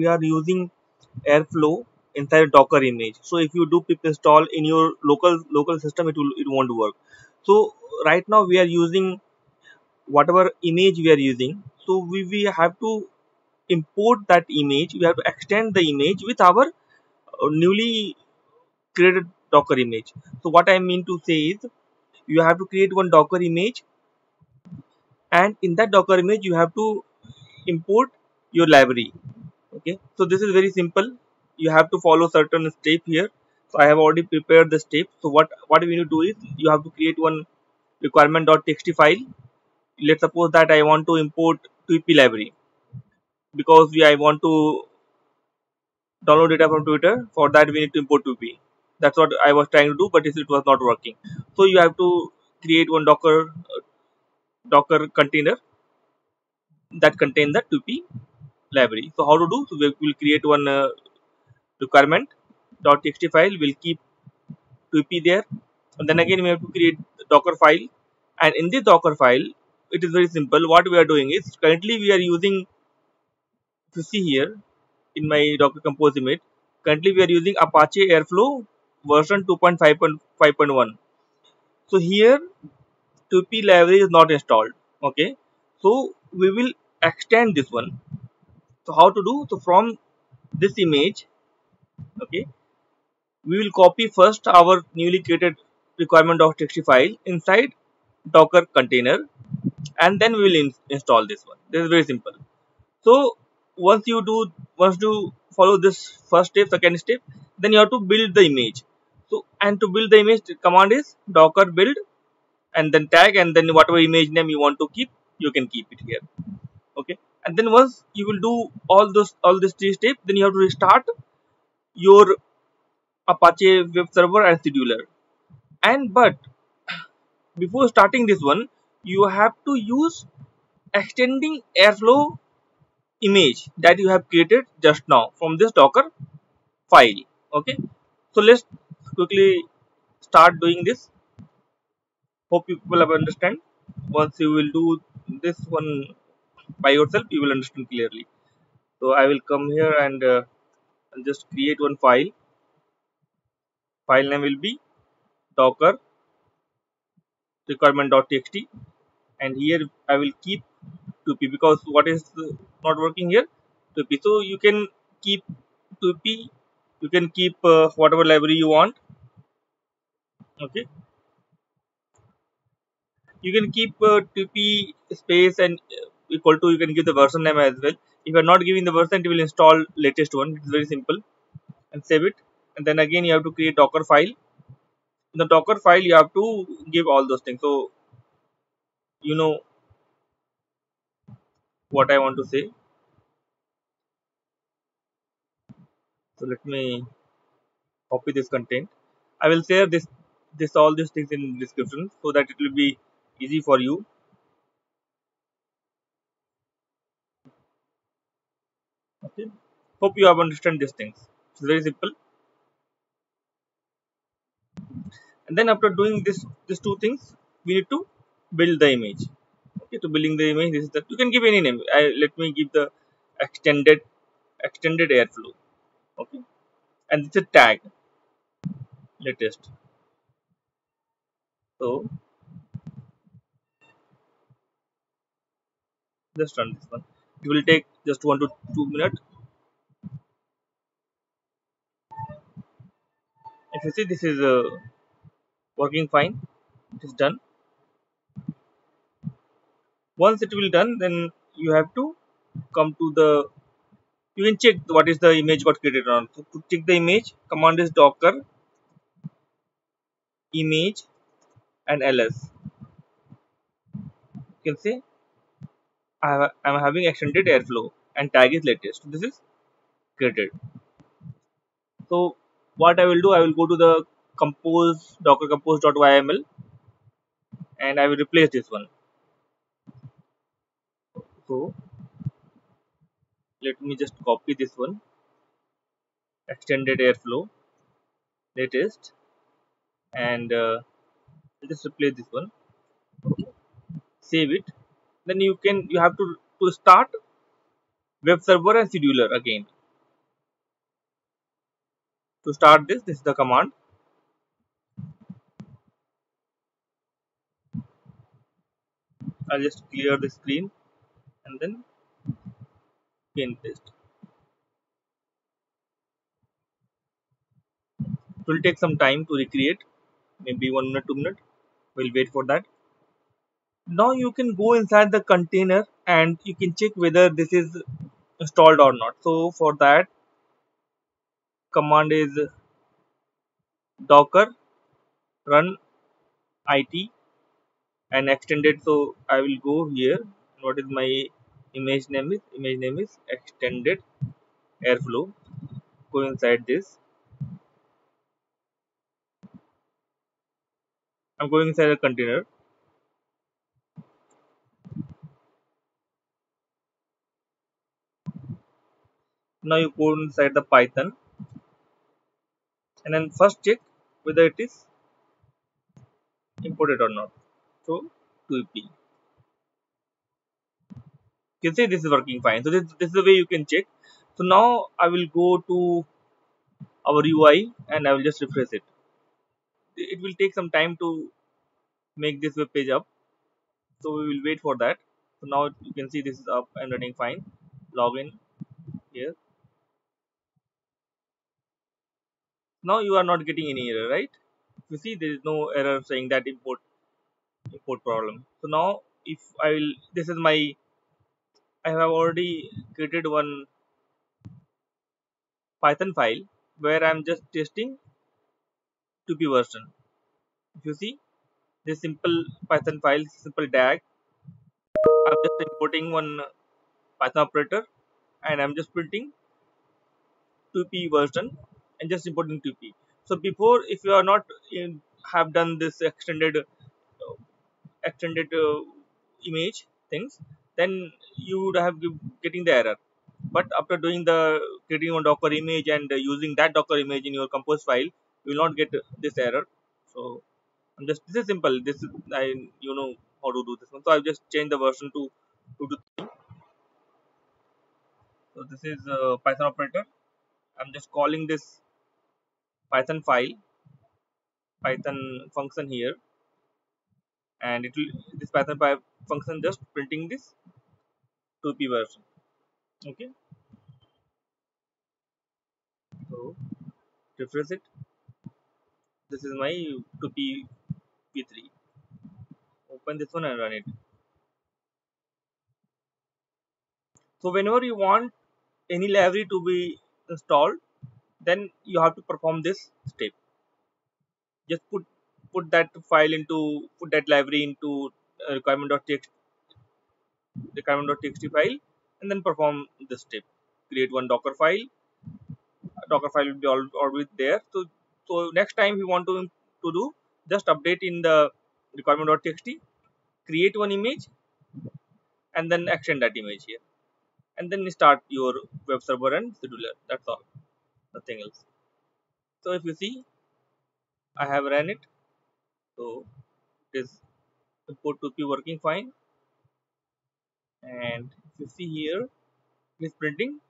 we are using airflow inside docker image. So if you do pip install in your local local system it will it won't work. So right now we are using whatever image we are using. So we, we have to import that image. We have to extend the image with our uh, newly created docker image. So what i mean to say is you have to create one docker image and in that docker image you have to import your library okay? So this is very simple. You have to follow certain step here. So i have already prepared the step. So what what we need to do is you have to create one requirement.txt file. Let's suppose that i want to import tweepy library. Because we i want to download data from twitter for that we need to import tweepy that's what i was trying to do but it was not working. So you have to create one docker uh, docker container that contain the tweepy library. So how to do? So we will create one uh, txt file will keep tweepy there. And then again we have to create docker file. And in this docker file it is very simple. What we are doing is currently we are using if you see here in my docker compose image currently we are using apache airflow version 2.5.5.1 so here tweepy library is not installed. Okay? So we will extend this one so how to do? So from this image okay we will copy first our newly created requirement.txt file inside docker container and then we will in install this one. This is very simple. So once you do once you follow this first step second step then you have to build the image. So and to build the image the command is docker build and then tag and then whatever image name you want to keep you can keep it here. Okay and then once you will do all those all these three steps then you have to restart your apache web server and scheduler. And but before starting this one you have to use extending airflow image that you have created just now from this docker file. Okay? So let's quickly start doing this. Hope people have understand. Once you will do this one by yourself you will understand clearly. So i will come here and uh, just create one file. File name will be docker requirement.txt and here I will keep tweepy because what is not working here? tweepy so you can keep tweepy you can keep uh, whatever library you want. Okay. You can keep uh, tweepy space and uh, equal to you can give the version name as well. If you are not giving the version it will install latest one. It's very simple. And save it. And then again you have to create docker file. In the docker file you have to give all those things. So you know what i want to say. So let me copy this content. I will share this this all these things in description so that it will be easy for you okay hope you have understood these things. It's very simple. And then after doing this these two things we need to build the image. Okay to building the image this is that you can give any name. I, let me give the extended extended airflow. Okay. And it's a tag. Latest. So just run this one. It will take just one to two minutes if you see this is uh, working fine. It is done. Once it will done then you have to come to the you can check what is the image got created on so to check the image command is docker image and ls. You can see I am having extended airflow and tag is latest. This is created. So what I will do I will go to the compose docker compose.yml and I will replace this one. So let me just copy this one. Extended airflow latest and uh, just replace this one. Save it. Then you can you have to to start web server and scheduler again to start this. This is the command. I'll just clear the screen and then pin paste. It will take some time to recreate. Maybe one minute two minute. We'll wait for that. Now you can go inside the container and you can check whether this is installed or not. So for that command is docker run it and extended. So i will go here. What is my image name is image name is extended airflow. Go inside this. I'm going inside the container. Now you go inside the python and then first check whether it is imported or not so tweepy you can see this is working fine. So this, this is the way you can check. So now i will go to our ui and i will just refresh it. It will take some time to make this web page up. So we will wait for that. So now you can see this is up and running fine. Login here now you are not getting any error right? You see there is no error saying that import import problem. So now if i will this is my i have already created one python file where i'm just testing tweepy version. If you see this simple python file simple dag i'm just importing one python operator and i'm just printing tweepy version and just importing tweepy so before if you are not in, have done this extended uh, extended uh, image things then you would have getting the error. But after doing the creating a docker image and using that docker image in your compose file you will not get this error. So I'm just this is simple. This is I you know how to do this one. So I've just changed the version to 2 to 3 so this is uh, Python operator. I'm just calling this python file python function here and it will this python function just printing this tweepy version okay? So refresh it. This is my tweepy p3 open this one and run it. So whenever you want any library to be installed then you have to perform this step. Just put put that file into put that library into requirement.txt requirement.txt file and then perform this step. Create one docker file. Docker file will be always there. So so next time you want to to do just update in the requirement.txt create one image and then extend that image here. And then start your web server and scheduler. That's all nothing else. So if you see I have ran it. So it is import tweepy working fine. And if you see here it is printing